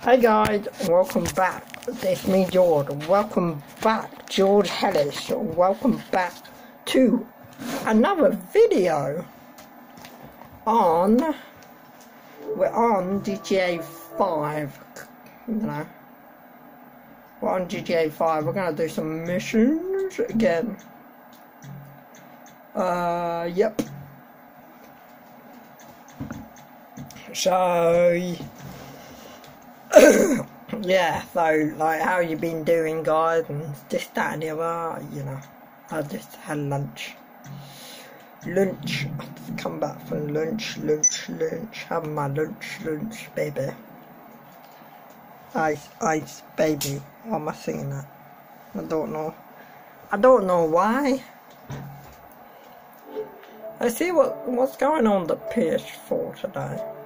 Hey guys, welcome back. It's me, George. Welcome back, George Hellis. Welcome back to another video on. We're on GTA 5. You know, we're on GTA 5. We're gonna do some missions again. Uh, yep. So, yeah, so, like, how you been doing, guys, and this, that, and the other, you know, I just had lunch. Lunch, I just come back from lunch, lunch, lunch, having my lunch, lunch, baby. Ice, ice, baby. Why am I singing that? I don't know. I don't know why. I see what what's going on the PS4 today.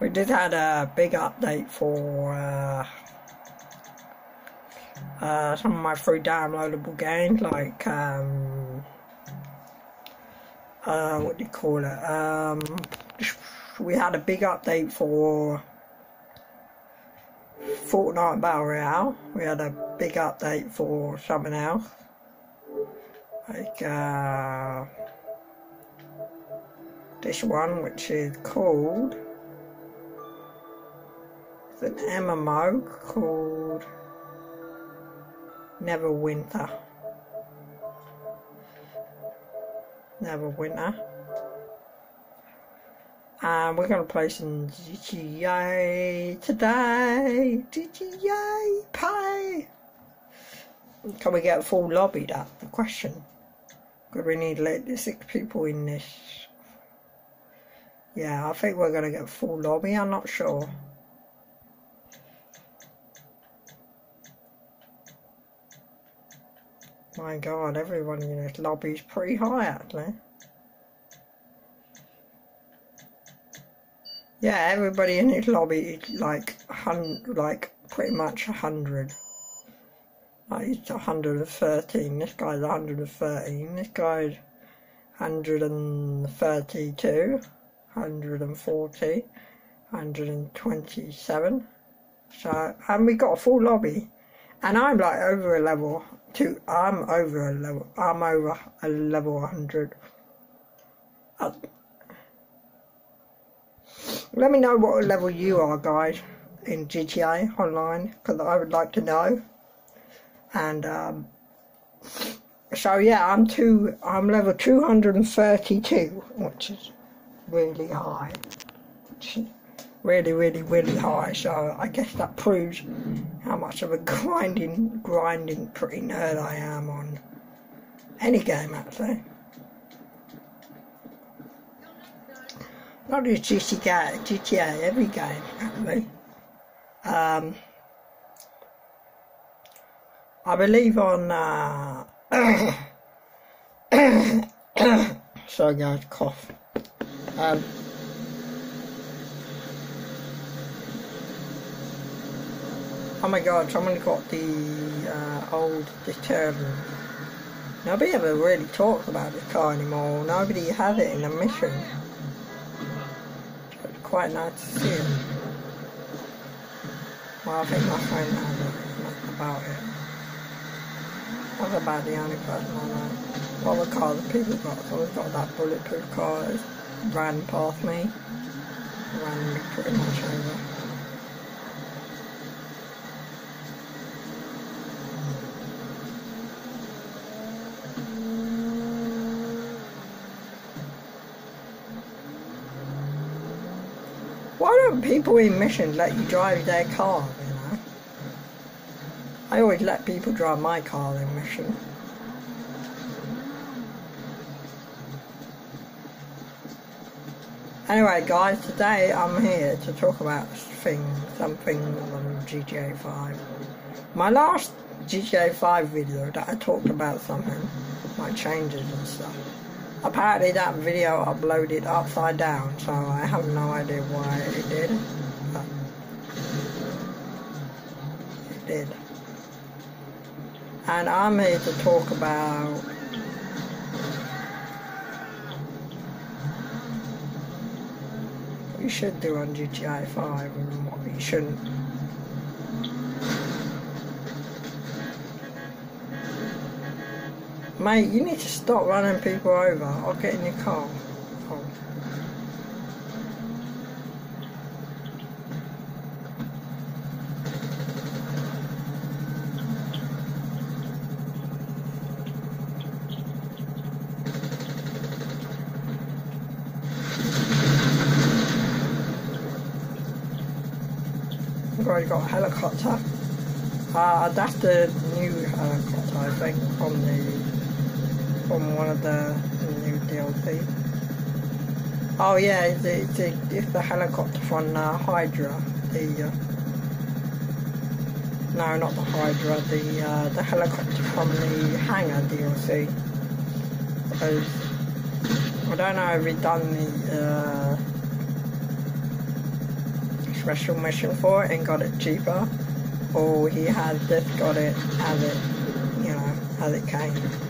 We did had a big update for uh, uh, some of my free downloadable games, like um, uh, what do you call it? Um, we had a big update for Fortnite Battle Royale. We had a big update for something else, like uh, this one, which is called an MMO called Neverwinter. Neverwinter. And we're going to play some GTA today. GTA pie. Can we get a full lobby? That's the question. Because we need like six people in this. Yeah, I think we're going to get full lobby. I'm not sure. My god, everyone in this lobby's pretty high actually. Yeah, everybody in this lobby is like hun like pretty much a hundred. Like it's 113, this guy's 113, this guy's 132, 140, 127. So, and we got a full lobby. And I'm like over a level two. I'm over a level. I'm over a level 100. Uh, let me know what level you are, guys, in GTA Online, because I would like to know. And um, so yeah, I'm two. I'm level 232, which is really high. Really, really, really high. So I guess that proves how much of a grinding, grinding pretty nerd I am on any game actually. Not just GTA, GTA, every game actually. Um, I believe on. Uh, sorry guys, cough. Um, Oh my god, someone got the uh, old determined. Nobody ever really talks about this car anymore. Nobody has it in the mission. It's quite nice to see it. Well, I think my friend has it. about it. That's about the only person I know. What other cars the people got? Someone's got that bulletproof car that ran past me. Ran pretty much over. Why don't people in missions let you drive their car, you know? I always let people drive my car in mission. Anyway guys, today I'm here to talk about things, something on GTA 5. My last GTA 5 video that I talked about something, my changes and stuff apparently that video uploaded upside down, so I have no idea why it did. It did. And I'm here to talk about what you should do on GTA 5 and what you shouldn't. Mate, you need to stop running people over. I'll get in your car. I've already got a helicopter. Uh, that's the new helicopter, I think, from the from one of the new DLC. Oh yeah, it's the, it's the, it's the helicopter from uh, Hydra. The uh, no, not the Hydra. The uh, the helicopter from the Hangar DLC. Because I don't know if we've done the uh, special mission for it and got it cheaper, or he had just got it as it, you know, as it came.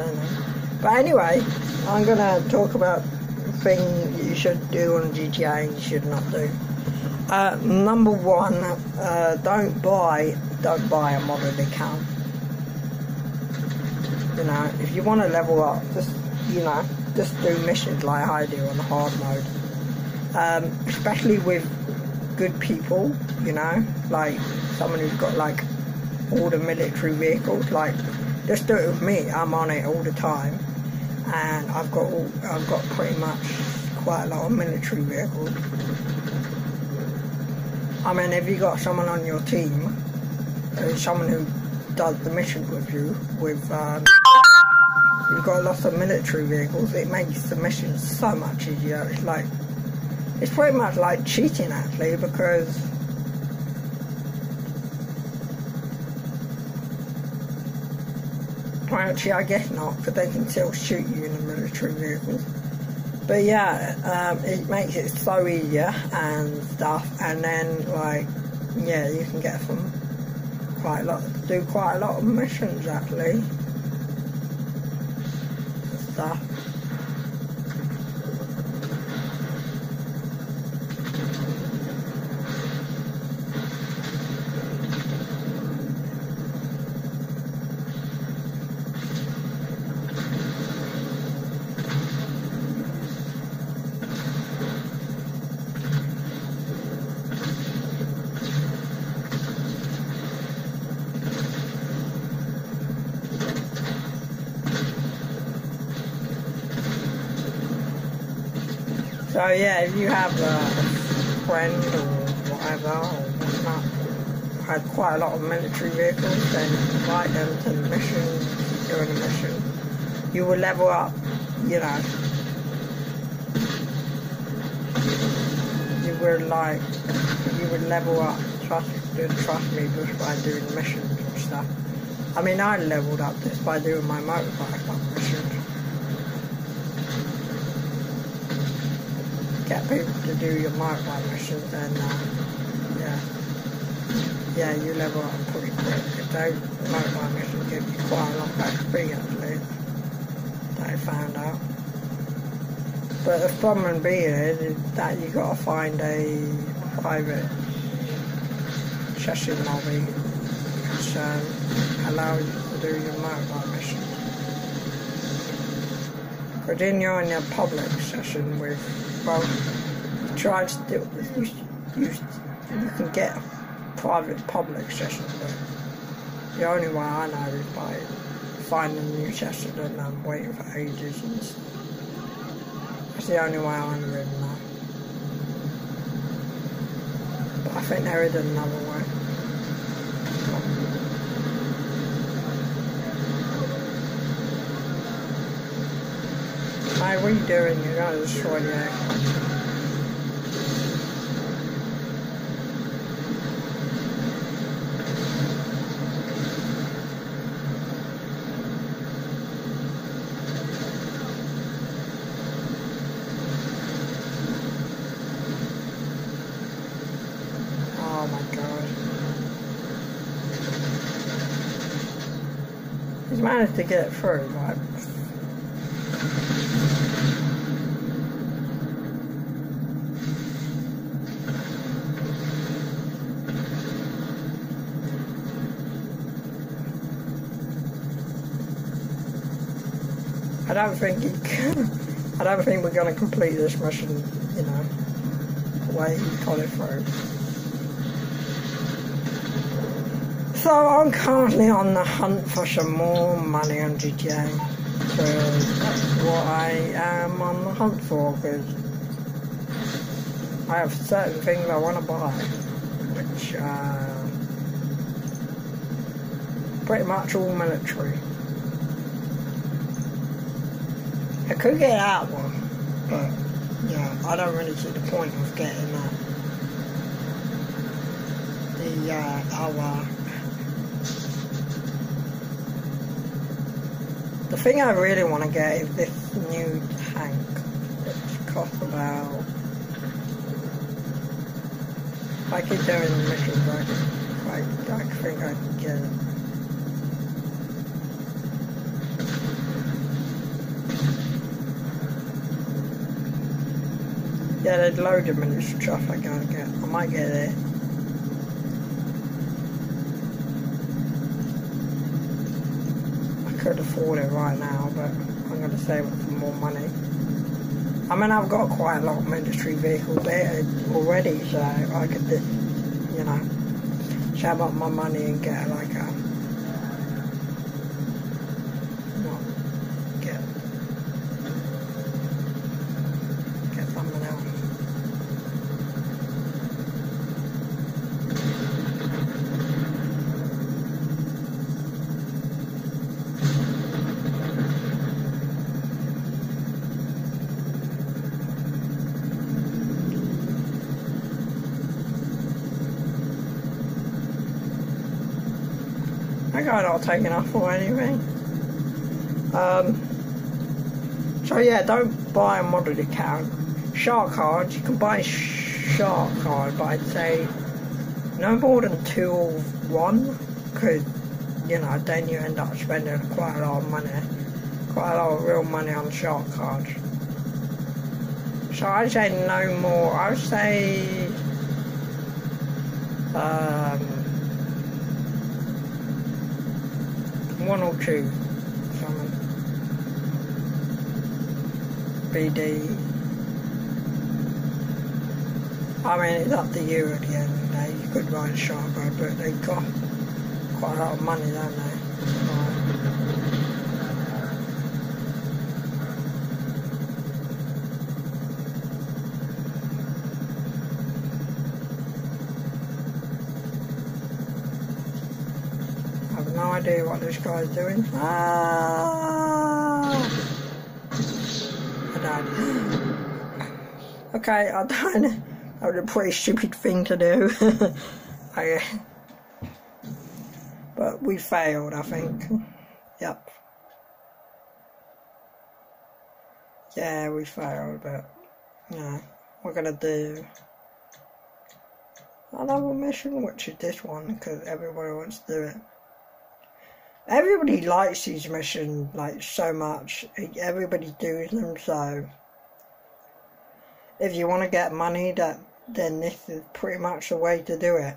Don't know. But anyway, I'm gonna talk about things you should do on GTA and you should not do. Uh, number one, uh, don't buy, don't buy a modded account. You know, if you want to level up, just you know, just do missions like I do on hard mode. Um, especially with good people, you know, like someone who's got like all the military vehicles. Like, just do it with me. I'm on it all the time, and I've got all, I've got pretty much quite a lot of military vehicles. I mean, if you got someone on your team, uh, someone who does the mission with you, with um, you've got lots of military vehicles, it makes the mission so much easier. It's like it's pretty much like cheating actually because actually I guess not because they can still shoot you in the military vehicles. But yeah, um, it makes it so easier and stuff, and then like yeah, you can get some quite a lot, do quite a lot of missions actually, So yeah, if you have a friend or whatever or had quite a lot of military vehicles, then invite them to the mission, during the mission. You will level up, you know. You will like, you would level up, trust, trust me, just by doing missions and stuff. I mean, I leveled up just by doing my motorbike missions. Get people to do your motorbike missions and uh, yeah. Yeah you level up pretty quick because those motorbike missions give you quite a lot of XP actually that I found out. But the problem being is that you got to find a private session lobby which um, allows you to do your motorbike missions but then you're in your public session with well, try to do you, you, you can get private public sessions, but the only way I know is by finding a new session and um, waiting for ages and. That's the only way I really know. But I think there is another way. Why, what are you doing? You're not destroyed yet. Oh my god. He's managed to get it through. I don't think he. I don't think we're going to complete this mission, you know, the way he got it through. So I'm currently on the hunt for some more money on GTA. So that's what I am on the hunt for, because I have certain things I want to buy, which are pretty much all military. I could get that one, but yeah, I don't really see the point of getting that. The uh, our the thing I really want to get is this new tank, which costs about. I keep doing the missions, I, I, I think I can get it. Yeah, there's loads of miniature stuff I gotta get. I might get it. I could afford it right now, but I'm gonna save up for more money. I mean, I've got quite a lot of military vehicles there already, so I could, you know, save up my money and get like a I got it all taken off or anything. Um, so yeah, don't buy a modded account. Shark cards, you can buy shark card, but I'd say no more than two or one, because, you know, then you end up spending quite a lot of money, quite a lot of real money on shark cards. So I'd say no more, I'd say, um, one or two. Something. BD. I mean, it's up to you at the end of the day. You could ride Sharko, but they've got quite a lot of money, don't they? no what this guy's doing. Ah! I died. Okay, I died. That was a pretty stupid thing to do. I, but we failed, I think. Yep. Yeah, we failed, but, know, we're gonna do another mission, which is this one, because everybody wants to do it everybody likes these missions like so much. Everybody does them so. If you want to get money, that then this is pretty much the way to do it.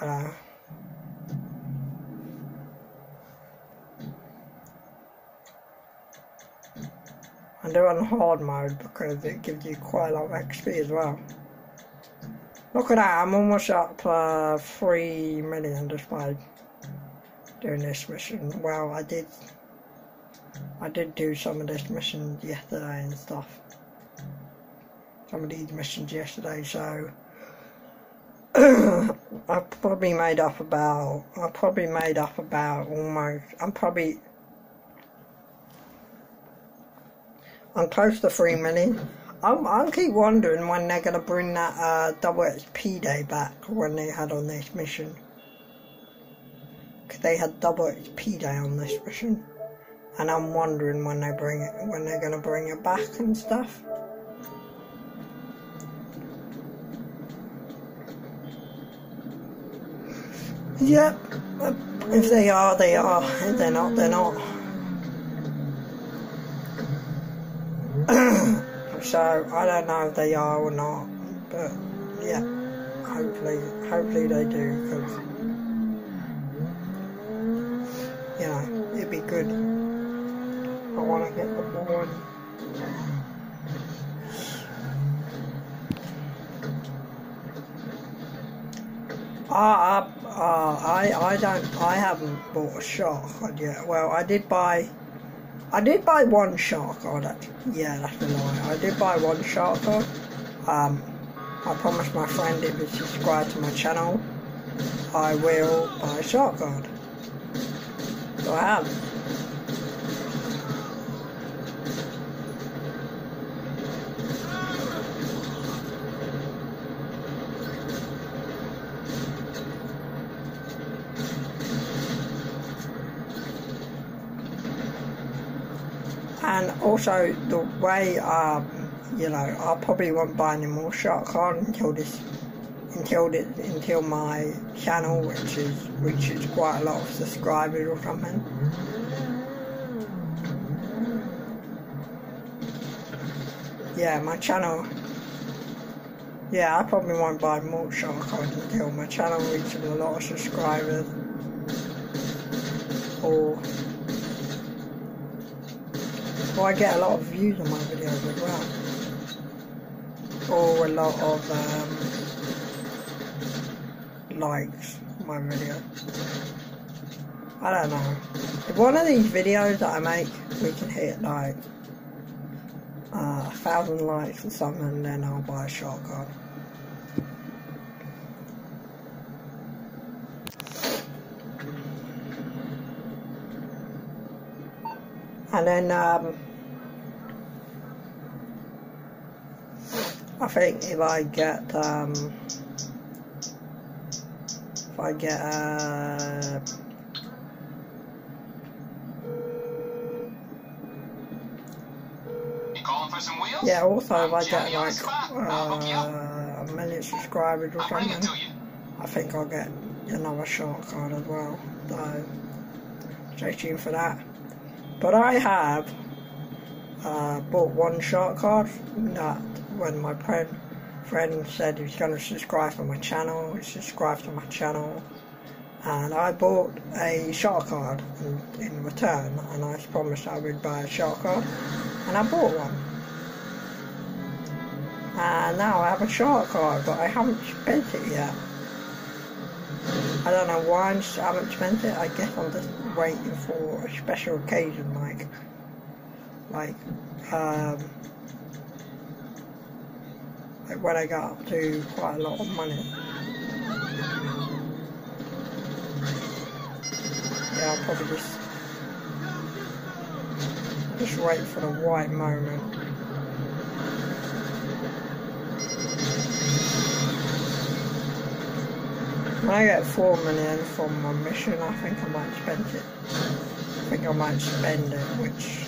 Uh, and do it on hard mode because it gives you quite a lot of XP as well. Look at that, I'm almost up uh, 3 million just by doing this mission. Well, I did, I did do some of this missions yesterday and stuff. Some of these missions yesterday, so I probably made up about, I probably made up about almost, I'm probably, I'm close to 3 million. I'm, I keep wondering when they're going to bring that uh, double XP day back when they had on this mission they had double XP day on this mission. And I'm wondering when they bring it, when they're gonna bring it back and stuff. Yep, If they are, they are. If they're not, they're not. so I don't know if they are or not, but yeah, hopefully, hopefully they do because you know it'd be good. I get the board. Uh, I I don't I haven't bought a shark yet. Well, I did buy I did buy one shark card. Yeah, that's a lie. I did buy one shark card. Um, I promised my friend if he subscribed to my channel, I will buy a shark card. So I have. And also the way um, you know I probably won't buy any more shark card until this until this, until my channel which is reaches quite a lot of subscribers or something. Yeah, my channel. Yeah, I probably won't buy more shark cards until my channel reaches a lot of subscribers. Or well, I get a lot of views on my videos as well. Or a lot of um, likes on my video. I don't know. If one of these videos that I make, we can hit like uh, a thousand likes or something, then I'll buy a shark And then um, I think if I get um, if I get uh, yeah also if I get like uh, a million subscribers or something I think I'll get another shark card as well. So stay tuned for that but I have uh, bought one shark card that when my friend friend said he was going to subscribe to my channel, he subscribed to my channel, and I bought a shark card in, in return, and I promised I would buy a shark card, and I bought one. And now I have a shark card, but I haven't spent it yet. I don't know why I haven't spent it. I guess I'm just waiting for a special occasion, like, like, um, like when I got up to quite a lot of money. Yeah, I'll probably just just wait for the right moment. I get 4 million from my mission, I think I might spend it. I think I might spend it, which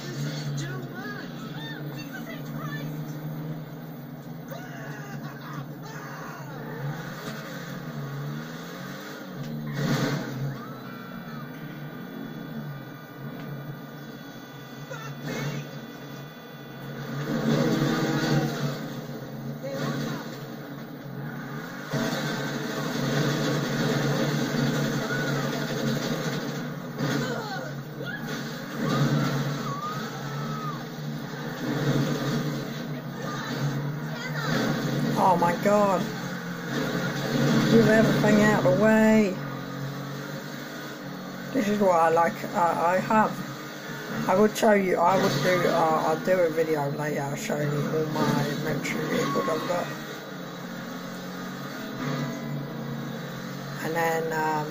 I uh, I have. I would show you, I would do, uh, I'll do a video later showing you all my military vehicles I've got. And then, um,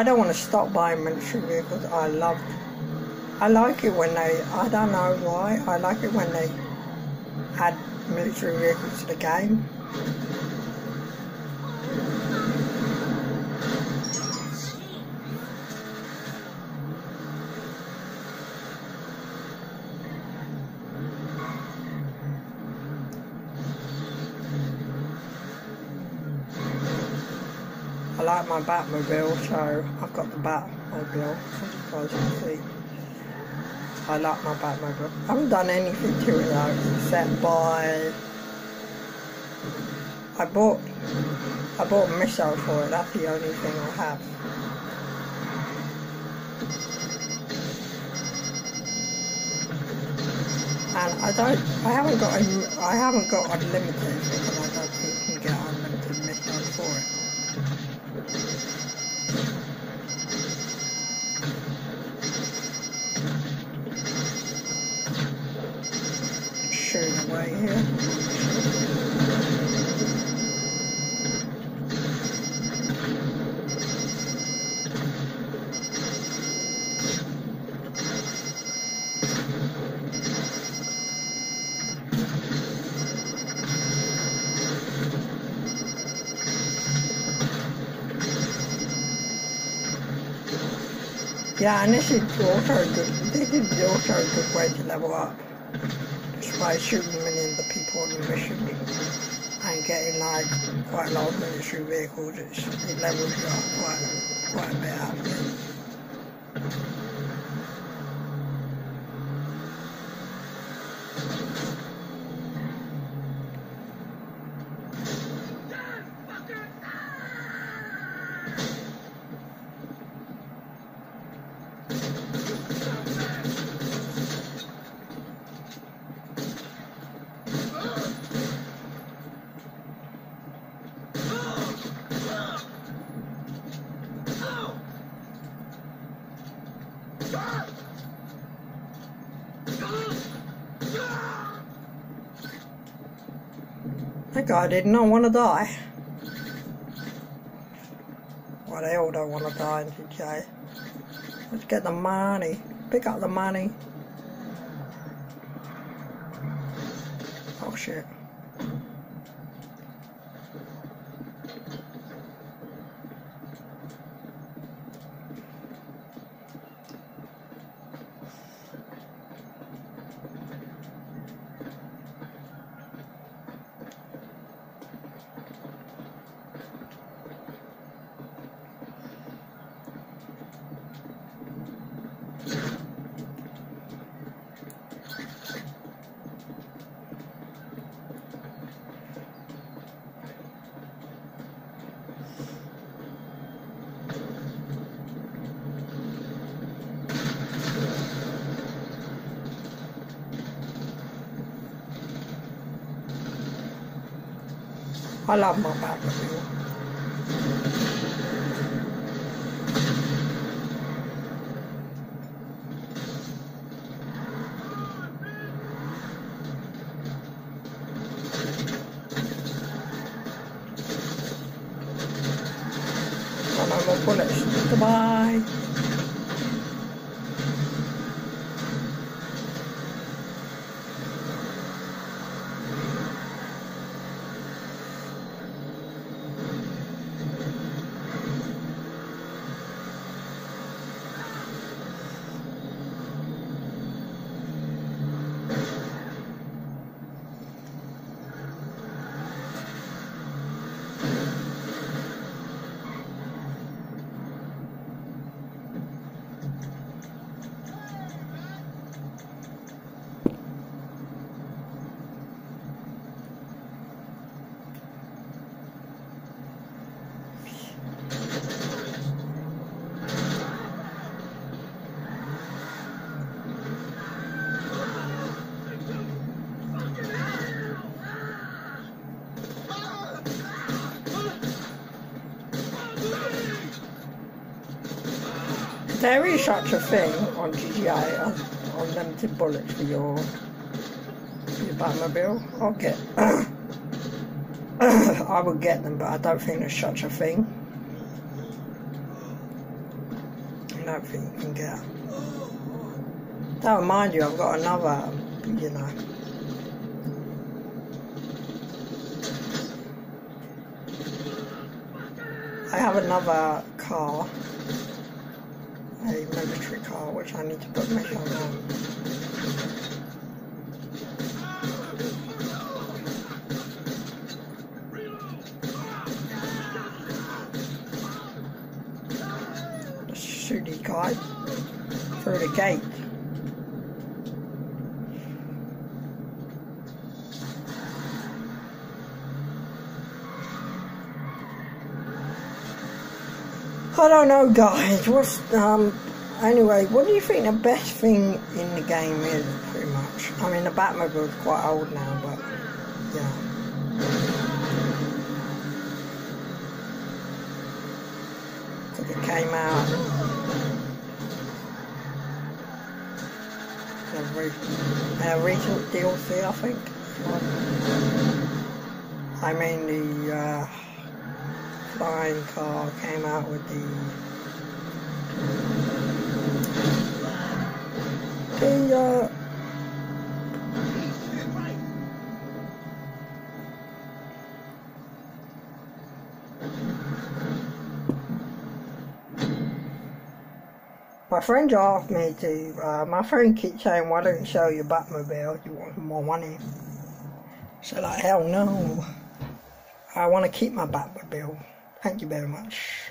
I don't want to stop buying military vehicles. I love, I like it when they, I don't know why, I like it when they add military vehicles to the game. My Batmobile, so I've got the Batmobile, as you can see. I like my Batmobile. I haven't done anything to it though, except by... I bought I bought a missile for it, that's the only thing I have. And I don't, I haven't got, a, I haven't got unlimited here. Yeah, and this is a good, this is a good way to level up. Shooting many the people on the mission and getting like quite a lot of military vehicles, it's, it levels you up quite, quite a bit. That guy did not want to die. Well, they all don't want to die in GTA. Let's get the money. Pick up the money. Oh shit. I love my Batmobile. There is such a thing on GTA, on unlimited bullets for your, your Batmobile. I'll get, I would get them, but I don't think there's such a thing. I don't think you can get. Don't mind you, I've got another, you know. I have another car a military call, which I need to put my phone on. shooty guy through the gate. I don't know, guys. What's um? Anyway, what do you think the best thing in the game is? Pretty much. I mean, the Batmobile is quite old now, but yeah. Because it came out. A, a recent DLC, I think. I mean the. Uh, flying car came out with the the uh, My friend asked me to, uh, my friend keeps saying, why don't you sell your Batmobile? You want more money? So like, hell no. I want to keep my Batmobile. Thank you very much.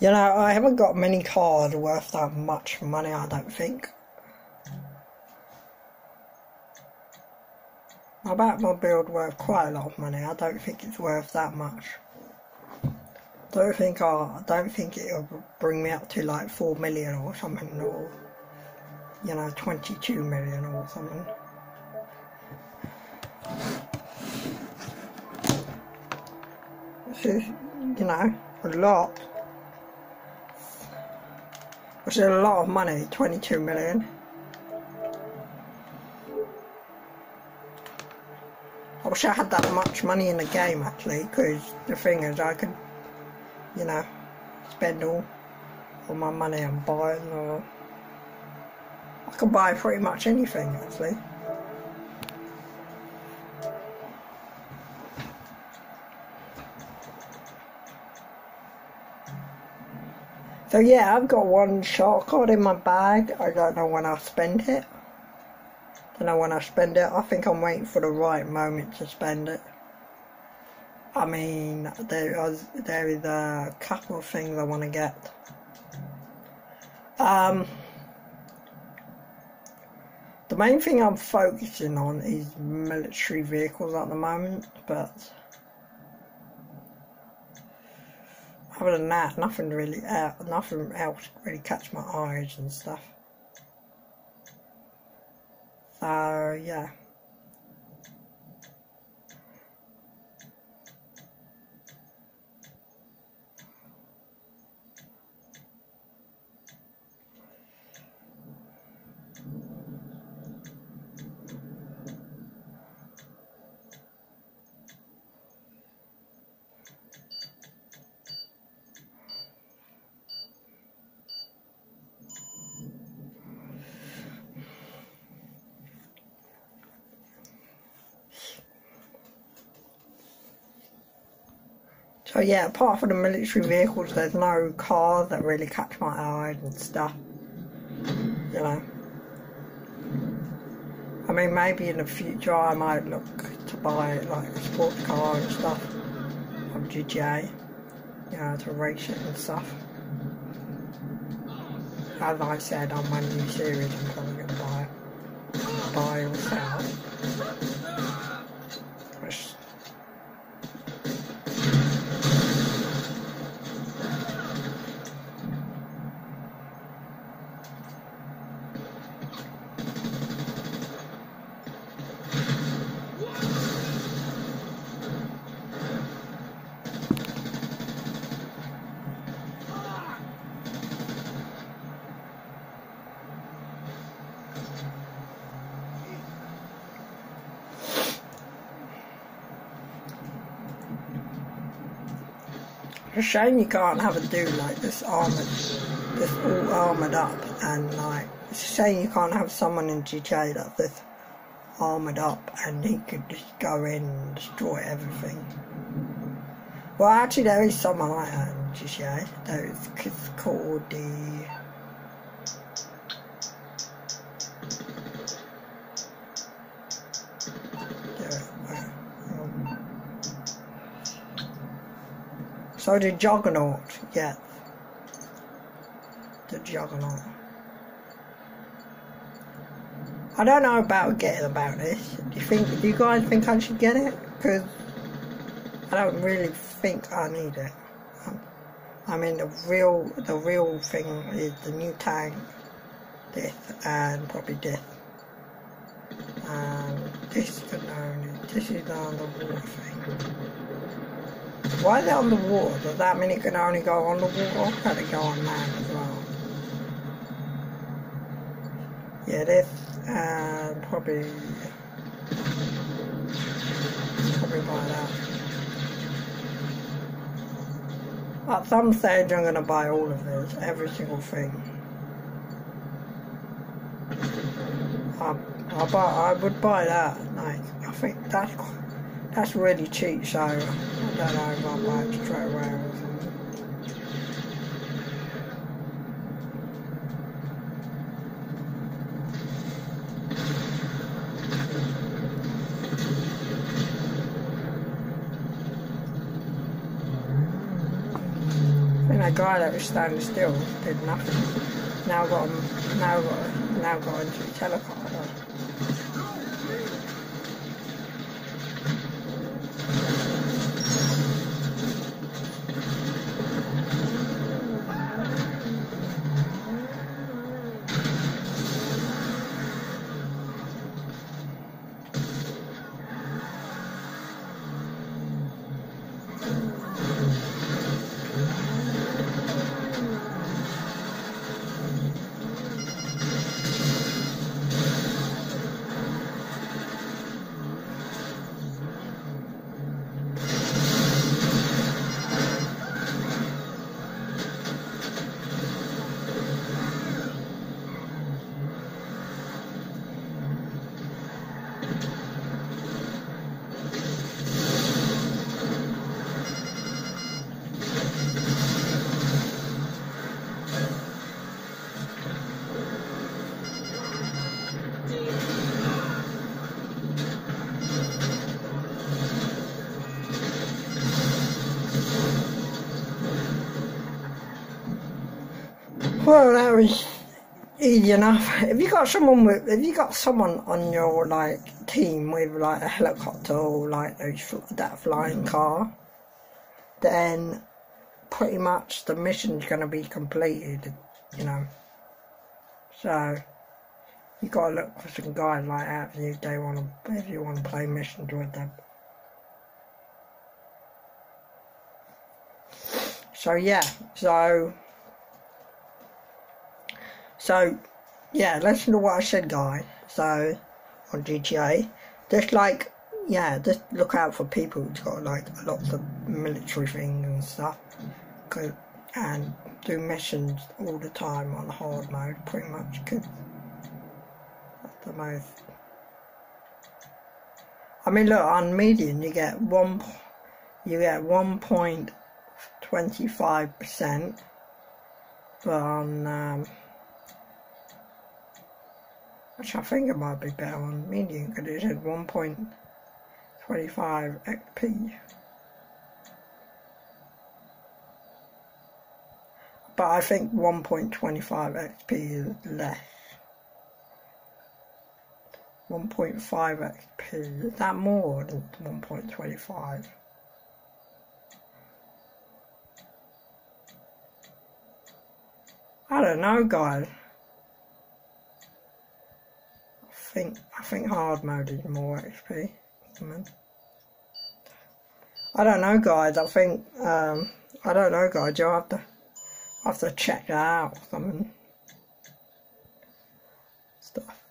You know, I haven't got many cards worth that much money, I don't think. My Batmobile worth quite a lot of money, I don't think it's worth that much don't think I don't think it'll bring me up to like four million or something or you know 22 million or something. This is you know a lot. Which is a lot of money 22 million. I wish I had that much money in the game actually because the thing is I could you know, spend all, all my money on buying or I can buy pretty much anything actually. So yeah, I've got one shark card in my bag. I don't know when I'll spend it. Don't know when I'll spend it. I think I'm waiting for the right moment to spend it. I mean, there is, there is a couple of things I want to get. Um, the main thing I'm focusing on is military vehicles at the moment, but other than that, nothing really, uh, nothing else really catch my eyes and stuff. So yeah. So yeah, apart from the military vehicles, there's no cars that really catch my eye and stuff. You know. I mean, maybe in the future I might look to buy like a sports car and stuff from GTA, you know, to race it and stuff. As I said on my new series, I'm It's a shame you can't have a dude like this armored, this all armored up, and like, it's a shame you can't have someone in GTA that's this armored up and he could just go in and destroy everything. Well, actually, there is someone like that in GTA. There is, it's called the. Oh, so did Juggernaut, yeah. The Juggernaut. I don't know about getting about this. Do you think? Do you guys think I should get it? Because I don't really think I need it. I mean, the real, the real thing is the new tank, death, and probably death. And this is only, this is the underwater thing. Why is it underwater? Does that mean it can only go on the water? Can it go on land as well? Yeah, this, and uh, probably, probably buy that. At some stage I'm going to buy all of this, every single thing. I, I, buy, I would buy that, like, I think that's, that's really cheap, so I don't know if I'll buy it straight away that guy that was standing still did nothing. Now got him, now got, now got into a that was easy enough. If you got someone with, if you got someone on your like team with like a helicopter or like those that flying mm. car, then pretty much the mission's gonna be completed. You know. So you gotta look for some guys like that if they want to, if you want to play missions with them. So yeah, so so, yeah, listen to what I said, guys. So, on GTA, just like, yeah, just look out for people who've got like lots of military things and stuff. And do missions all the time on hard mode, pretty much. Cause that's the most. I mean, look on medium, you get one, you get one point twenty five percent, but on um, which I think it might be better on medium because it said 1.25 XP. But I think 1.25 XP is less. 1.5 XP, is that more than 1.25? I don't know guys. Think I think hard mode is more XP. I don't know, guys. I think um, I don't know, guys. You'll have to have to check that out. Something stuff.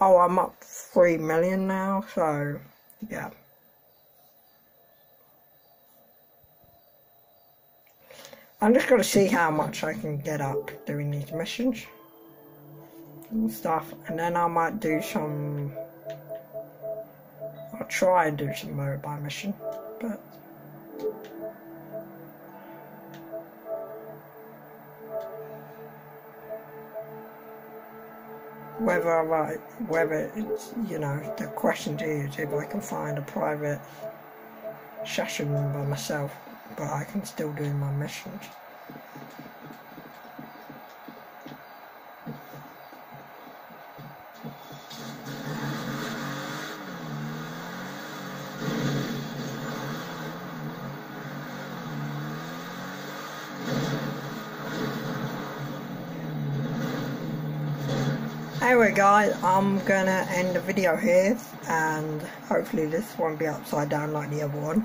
Oh, I'm up three million now. So yeah. I'm just going to see how much I can get up doing these missions stuff and then I might do some I'll try and do some mobile mission but whether I, whether it's you know the question to you is if I can find a private session by myself but I can still do my missions. Anyway guys, I'm gonna end the video here and hopefully this won't be upside down like the other one.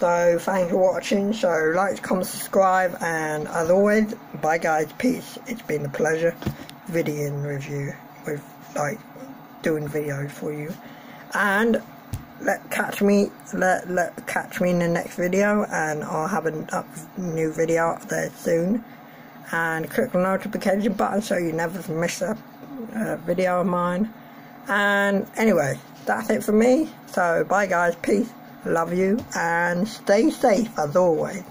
So thanks for watching, so like, comment, subscribe and as always, bye guys, peace. It's been a pleasure videoing you, with like doing videos for you. And let catch me let let catch me in the next video and I'll have a up new video up there soon and click the notification button so you never miss a video of mine. And anyway, that's it for me. So bye guys, peace, love you, and stay safe as always.